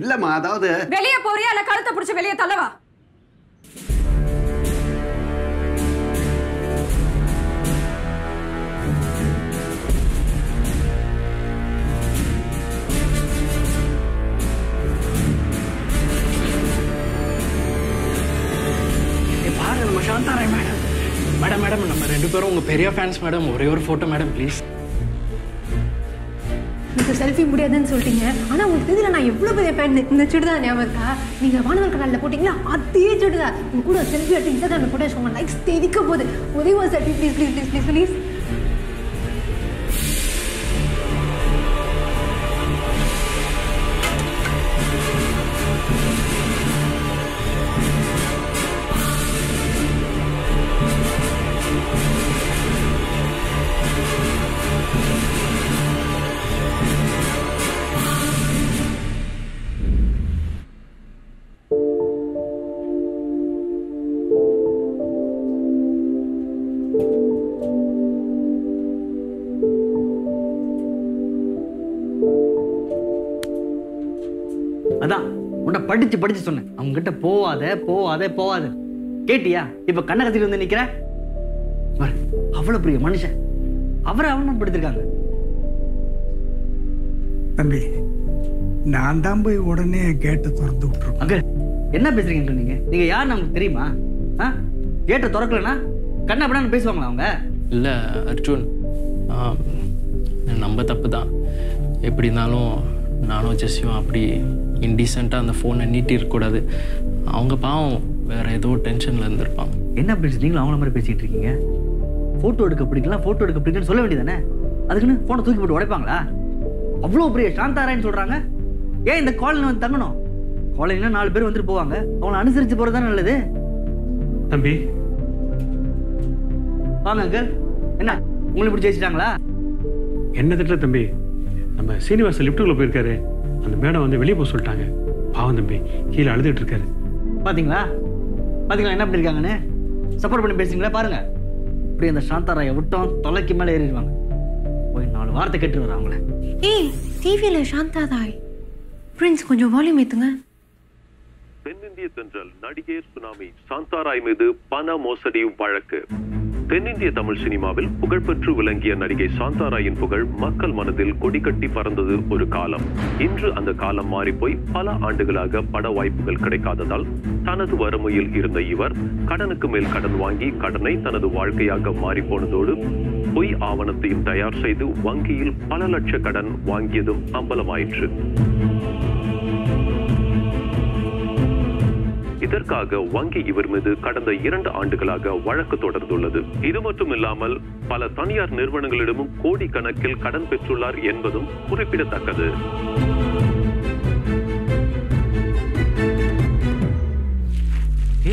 S8: இல்லம்மா அதாவது வெளியே போறியா இல்ல கழுத்தை பிடிச்சி வெளியே தள்ளவா
S7: பெரிய ஃபேன்ஸ் மேடம் ஒரே ஒரு ஃபோட்டோ மேடம் ப்ளீஸ்
S3: இந்த செல்ஃபி முடியாதுன்னு சொல்லிட்டீங்க ஆனால் உங்களுக்கு இதில் நான் எவ்வளோ பெரிய ஃபேன் இந்த சுடுதா ஞாபகம் இருக்கா நீங்கள் வானவர் கடலில் போட்டிங்களா அதே சுடுதா உங்க கூட செல்ஃபி எடுத்து இன்ஸ்டாகிராமில் போட்டு லைக்ஸ் தெரிக்க போகுது உதவி ஒரு selfie please please please please please
S4: படிச்சு படிச்சு சொன்னேன் அவங்க கிட்ட போவாத போவாத போவாத கேட்டியா இப்ப கண்ண கத்திட்டு வந்து நிக்கிற அவ்வளவு பெரிய மனுஷன் அவரை அவமானப்படுத்திருக்காங்க
S1: தம்பி நான் தான் போய் உடனே கேட்டை திறந்து விட்டுருக்கேன் அங்கே என்ன பேசுறீங்க நீங்க
S4: நீங்க யார் நமக்கு தெரியுமா ஆ கேட்டை திறக்கலனா கண்ணா பண்ணு பேசுவாங்களா அவங்க
S7: இல்லை அர்ஜுன் நம்ம தப்பு தான் எப்படி இருந்தாலும் நானும் ஜெஸ்யும் அப்படி இன்டீசெண்டாக அந்த ஃபோனை இருக்கக்கூடாது அவங்க பாவம் வேறு ஏதோ டென்ஷனில் இருந்திருப்பாங்க என்ன பேசுறீங்களா
S4: அவங்கள மாதிரி பேசிகிட்டு இருக்கீங்க ஃபோட்டோ எடுக்க பிடிக்கலாம் ஃபோட்டோ எடுக்க பிடிக்கலன்னு சொல்ல வேண்டியதானே அதுக்குன்னு ஃபோனை தூக்கி போட்டு உடைப்பாங்களா அவ்வளோ பெரிய சாந்தாராயின்னு சொல்கிறாங்க ஏன் இந்த காலனி வந்து தங்கணும் காலனில நாலு பேர் வந்துட்டு போவாங்க அவங்கள அனுசரித்து போகிறது தான் நல்லது தம்பி வாங்க அங்கிள் என்ன உங்களை இப்படி ஜெயிச்சிட்டாங்களா
S9: என்ன திட்டல தம்பி நம்ம சீனிவாசன் லிப்டுக்குள்ளே போயிருக்காரு அந்த மேடம் வந்து வெளியே போக சொல்லிட்டாங்க பாவம் தம்பி கீழே அழுதுட்டு இருக்காரு பார்த்தீங்களா பார்த்தீங்களா என்ன பண்ணியிருக்காங்கன்னு சப்போர்ட் பண்ணி
S4: பேசுங்களா பாருங்க இப்படி அந்த சாந்தாராயை விட்டோம் தொலைக்கு மேலே ஏறிடுவாங்க போய் நாலு வார்த்தை கேட்டு வர அவங்கள
S3: ஏய் டிவியில் சாந்தா பிரின்ஸ் கொஞ்சம் வால்யூம் ஏத்துங்க
S9: தென்னிந்திய தென்றல் நடிகை சுனாமி சாந்தாராய் மீது பண மோசடி வழக்கு தென்னிந்திய தமிழ் சினிமாவில் புகழ்பெற்று விளங்கிய நடிகை சாந்தாராயின் புகழ் மக்கள் மனதில் கொடிகட்டி பறந்தது ஒரு காலம் இன்று அந்த காலம் மாறிப்போய் பல ஆண்டுகளாக பட வாய்ப்புகள் கிடைக்காததால் தனது வறுமையில் இருந்த இவர் கடனுக்கு மேல் கடன் வாங்கி கடனை தனது வாழ்க்கையாக மாறிப்போனதோடு பொய் ஆவணத்தையும் தயார் செய்து வங்கியில் பல லட்ச கடன் வாங்கியதும் அம்பலமாயிற்று இதற்காக வங்கி இவர் மீது கடந்த இரண்டு ஆண்டுகளாக வழக்கு தொடர்ந்துள்ளது இது மட்டுமில்லாமல் பல தனியார் நிறுவனங்களிடமும் கோடி கணக்கில் கடன் பெற்றுள்ளார் என்பதும் குறிப்பிடத்தக்கது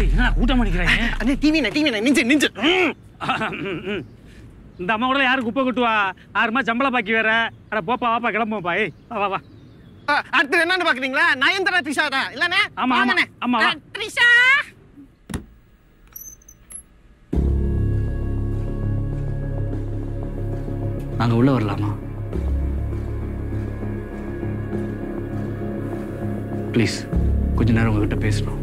S5: என்ன அம்மா கூட அண்ணே டிவிண்ணே யாரு குப்பை கொட்டுவா ஆறுமா சம்பளம் பாக்கி வேற அட போப்பா வாப்பா பாய் வா வா வா அடுத்து என்னன்னு பாக்குறீங்களா நயன்தரா த்ரிஷா தான் இல்லனே ஆமா ஆமா ஆமா த்ரிஷா
S4: நாங்க உள்ள வரலாமா ப்ளீஸ்
S7: கொஞ்ச நேரம் உங்ககிட்ட பேசணும்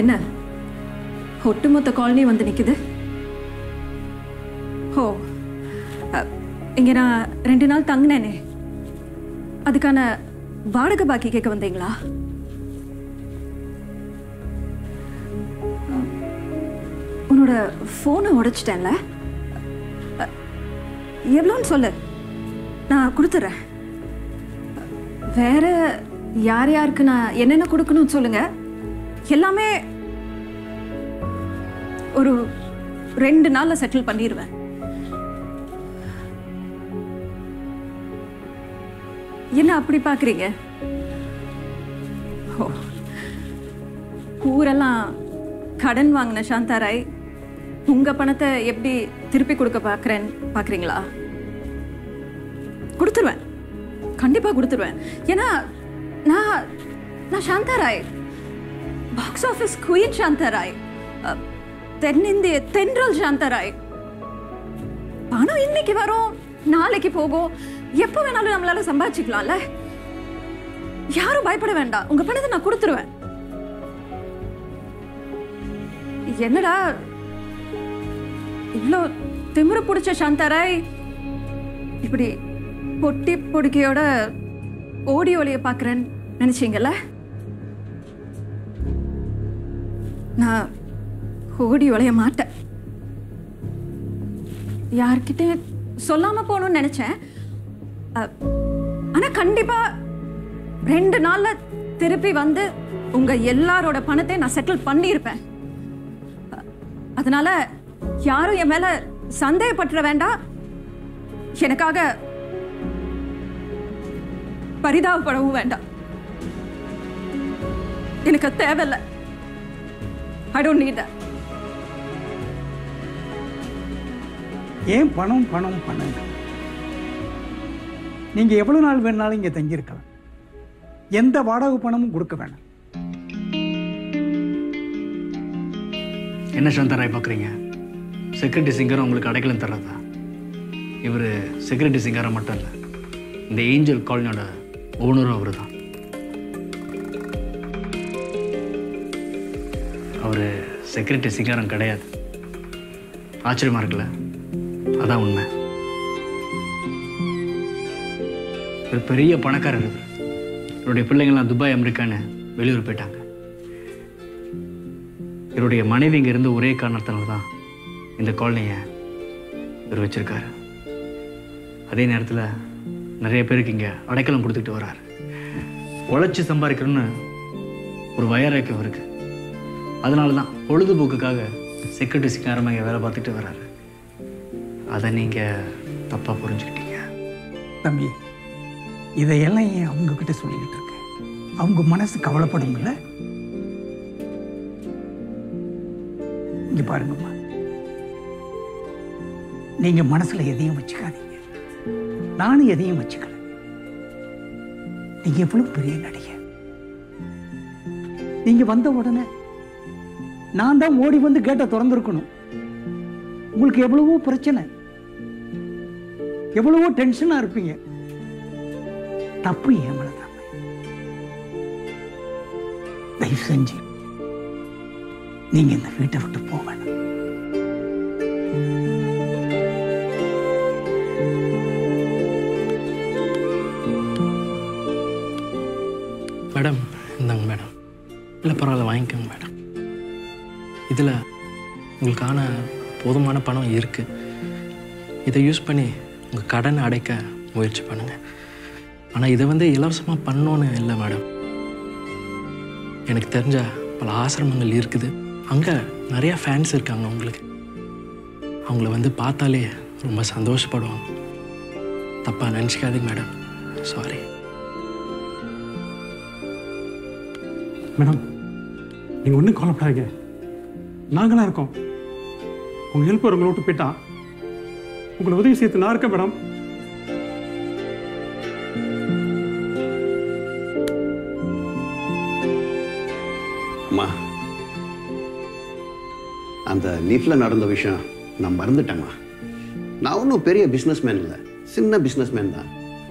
S8: என்ன ஒட்டுமொத்த காலனி வந்து நிக்குது ஓ இங்க நான் ரெண்டு நாள் தங்கினேனே அதுக்கான வாடகை பாக்கி கேட்க வந்தீங்களா உன்னோட ஃபோனை உடைச்சிட்டேன்ல எவ்வளோன்னு சொல்லு நான் கொடுத்துட்றேன் வேற யார் யாருக்கு நான் என்னென்ன கொடுக்கணும்னு சொல்லுங்க எல்லாமே ஒரு ரெண்டு நாளில் செட்டில் பண்ணிடுவேன் என்ன அப்படி பார்க்குறீங்க ஊரெல்லாம் கடன் வாங்கின சாந்தா ராய் உங்கள் பணத்தை எப்படி திருப்பி கொடுக்க பார்க்குறேன் பார்க்குறீங்களா கொடுத்துருவேன் கண்டிப்பாக கொடுத்துருவேன் ஏன்னா நான் நான் Shantha Rai box office queen Shantha Rai தென்னிந்திய தென்றல் சாந்தராய் பணம் இன்னைக்கு வரும் நாளைக்கு போகும் எப்போ வேணாலும் நம்மளால சம்பாதிச்சுக்கலாம்ல யாரும் பயப்பட வேண்டாம் உங்க பணத்தை நான் கொடுத்துருவேன் என்னடா இவ்வளோ திமிரு பிடிச்ச சாந்தாராய் இப்படி பொட்டி பொடுக்கையோட ஓடி ஒளிய பார்க்குறேன்னு நினச்சிங்கல்ல நான் ஓடி உழைய மாட்டேன் யார்கிட்டே சொல்லாம போகணும்னு நினைச்சேன் ஆனா கண்டிப்பா ரெண்டு நாள்ல திருப்பி வந்து உங்க எல்லாரோட பணத்தை நான் செட்டில் பண்ணியிருப்பேன் அதனால யாரும் என் மேல சந்தேகப்பட்டுற வேண்டாம் எனக்காக பரிதாபப்படவும் வேண்டாம் எனக்கு தேவையில்லை ஐ டோன்ட் நீட் தட்
S1: ஏன் பணம் பணம் பணம் நீங்க எவ்வளவு நாள் வேணாலும் இங்கே தங்கியிருக்கலாம் எந்த வாடகை பணமும் கொடுக்க வேணாம்
S4: என்ன சந்தராய் பார்க்குறீங்க செக்யூரிட்டி சிங்கர் உங்களுக்கு அடைக்கலம் தர்றதா இவர் செக்யூரிட்டி சிங்கரை மட்டும் இல்லை இந்த ஏஞ்சல் காலனியோட ஓனரும் அவர் தான் அவர் செக்யூரிட்டி சிங்காரம் கிடையாது ஆச்சரியமாக இருக்குல்ல அதான் உண்மை ஒரு பெரிய பணக்காரர் இவர் இவருடைய பிள்ளைங்கள்லாம் துபாய் அமெரிக்கான்னு வெளியூர் போயிட்டாங்க இவருடைய மனைவி இங்கே இருந்து ஒரே காரணத்தினால தான் இந்த காலனியை இவர் வச்சுருக்காரு அதே நேரத்தில் நிறைய பேருக்கு இங்கே அடைக்கலம் கொடுத்துக்கிட்டு வர்றார் உழைச்சி சம்பாதிக்கணும்னு ஒரு வயரக்கம் இருக்குது அதனால தான் பொழுதுபோக்குக்காக செக்ரட்டரி சிக்காரமாக வேலை பார்த்துட்டு வர்றாரு அதை நீங்கள் தப்பாக புரிஞ்சுக்கிட்டீங்க
S1: தம்பி இதையெல்லாம் ஏன் கிட்ட சொல்லிக்கிட்டு இருக்க அவங்க மனசு கவலைப்படும் இல்லை இங்கே பாருங்கம்மா நீங்கள் மனசில் எதையும் வச்சுக்காதீங்க நானும் எதையும் வச்சுக்கல நீங்கள் எவ்வளோ பெரிய நடிகை நீங்கள் வந்த உடனே நான் தான் ஓடி வந்து கேட்டை திறந்துருக்கணும் உங்களுக்கு எவ்வளவோ பிரச்சனை எவ்வளவோ டென்ஷனாக இருப்பீங்க தப்பு ஏன் மேலே தயவு செஞ்சு நீங்கள் இந்த வீட்டை விட்டு போக வேணும்
S7: மேடம் இந்தாங்க மேடம் இல்லை பரவாயில்ல வாங்கிக்கோங்க மேடம் இதில் உங்களுக்கான போதுமான பணம் இருக்குது இதை யூஸ் பண்ணி உங்கள் கடன் அடைக்க முயற்சி பண்ணுங்க ஆனால் இதை வந்து இலவசமாக பண்ணோன்னு இல்லை மேடம் எனக்கு தெரிஞ்ச பல ஆசிரமங்கள் இருக்குது அங்கே நிறையா ஃபேன்ஸ் இருக்காங்க உங்களுக்கு அவங்கள வந்து பார்த்தாலே ரொம்ப சந்தோஷப்படுவாங்க தப்பாக நினச்சிக்காதீங்க மேடம் சாரி
S9: மேடம் நீங்கள் ஒன்றும் கவலைப்படாதீங்க நாங்களாக இருக்கோம் உங்கள் ஹெல்ப் உங்களை விட்டு போயிட்டா உங்களை உதவி செய்து நான் இருக்க மேடம்
S6: அம்மா அந்த லீஃப்ல நடந்த விஷயம் நான் மறந்துட்டேம்மா நான் ஒன்றும் பெரிய பிஸ்னஸ்மேன் இல்லை சின்ன பிஸ்னஸ்மேன் தான்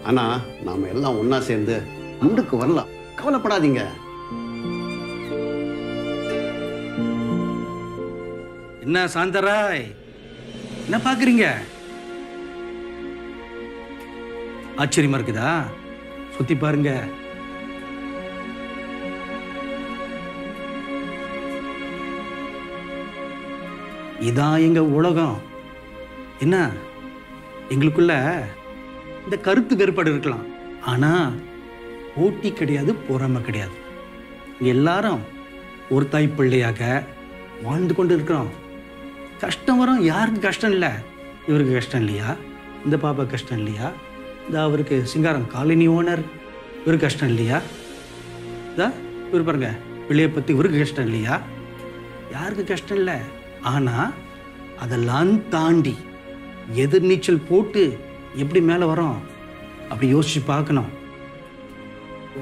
S6: ஆனால் நாம் எல்லாம் ஒன்றா சேர்ந்து முண்டுக்கு வரலாம் கவலைப்படாதீங்க என்ன சாந்தராய் என்ன
S2: பார்க்குறீங்க ஆச்சரியமா இருக்குதா சுத்தி பாருங்க இதான் எங்க உலகம் என்ன எங்களுக்குள்ள இந்த கருத்து வேறுபாடு இருக்கலாம் ஆனா போட்டி கிடையாது பொறாமை கிடையாது எல்லாரும் ஒரு தாய் பிள்ளையாக வாழ்ந்து கொண்டு இருக்கிறோம் கஷ்டம் வரும் யாருக்கு கஷ்டம் இல்லை இவருக்கு கஷ்டம் இல்லையா இந்த பாப்பா கஷ்டம் இல்லையா இதா அவருக்கு சிங்காரம் காலனி ஓனர் இவருக்கு கஷ்டம் இல்லையா இதா இவர் பாருங்க பிள்ளையை பற்றி இவருக்கு கஷ்டம் இல்லையா யாருக்கு கஷ்டம் இல்லை ஆனால் அதெல்லாம் தாண்டி எதிர்நீச்சல் போட்டு எப்படி மேலே வரோம் அப்படி யோசித்து பார்க்கணும்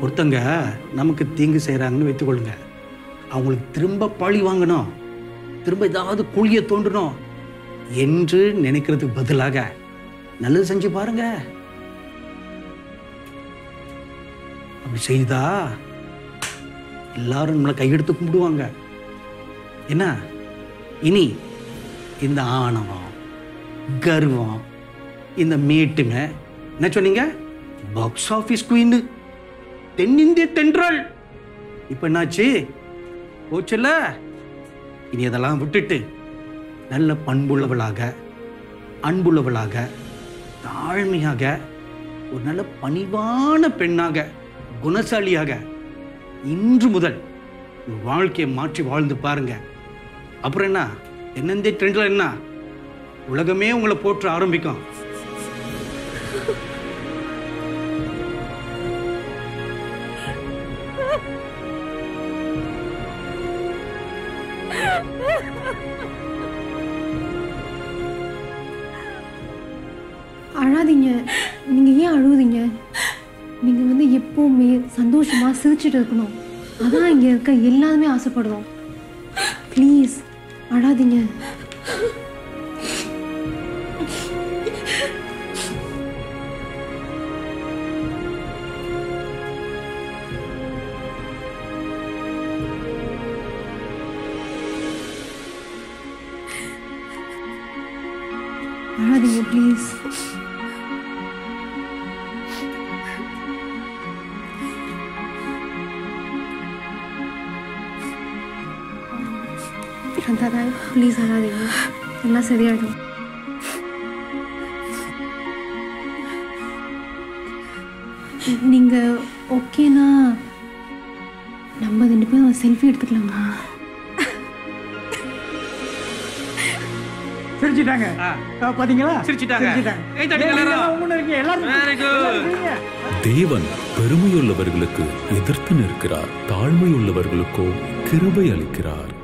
S2: ஒருத்தங்க நமக்கு தீங்கு செய்கிறாங்கன்னு வைத்துக்கொள்ளுங்க அவங்களுக்கு திரும்ப பழி வாங்கணும் திரும்ப ஏதாவது குழியை தோண்டணும் என்று நினைக்கிறதுக்கு பதிலாக நல்லது செஞ்சு பாருங்கள் அப்படி செய்தா எல்லாரும் நம்மளை கையெடுத்து கும்பிடுவாங்க என்ன இனி இந்த ஆணவம் கர்வம் இந்த மேட்டுமை என்ன சொன்னீங்க பாக்ஸ் ஆஃபீஸ் குயின் தென்னிந்திய தென்றல் இப்போ என்னாச்சு போச்சுல்ல இனி அதெல்லாம் விட்டுட்டு நல்ல பண்புள்ளவளாக அன்புள்ளவளாக தாழ்மையாக ஒரு நல்ல பணிவான பெண்ணாக குணசாலியாக இன்று முதல் வாழ்க்கையை மாற்றி வாழ்ந்து பாருங்க அப்புறம் என்ன என்னெந்த ட்ரெண்டில் என்ன உலகமே உங்களை போற்ற ஆரம்பிக்கும்
S3: அழாதீங்க நீங்க ஏன் அழுவுதீங்க நீங்கள் வந்து எப்போவுமே சந்தோஷமாக சிரிச்சுட்டு இருக்கணும் அதான் இங்கே இருக்க எல்லாருமே ஆசைப்படுறோம் ப்ளீஸ் அழாதீங்க எல்லாம் சரியாயிடும் நீங்கள் ஓகேனா நம்ம ரெண்டு பேரும் செல்ஃபி எடுத்துக்கலாமா
S9: தேவன் பெருமையுள்ளவர்களுக்கு எதிர்த்து நிற்கிறார் தாழ்மையுள்ளவர்களுக்கோ கிருபை அளிக்கிறார்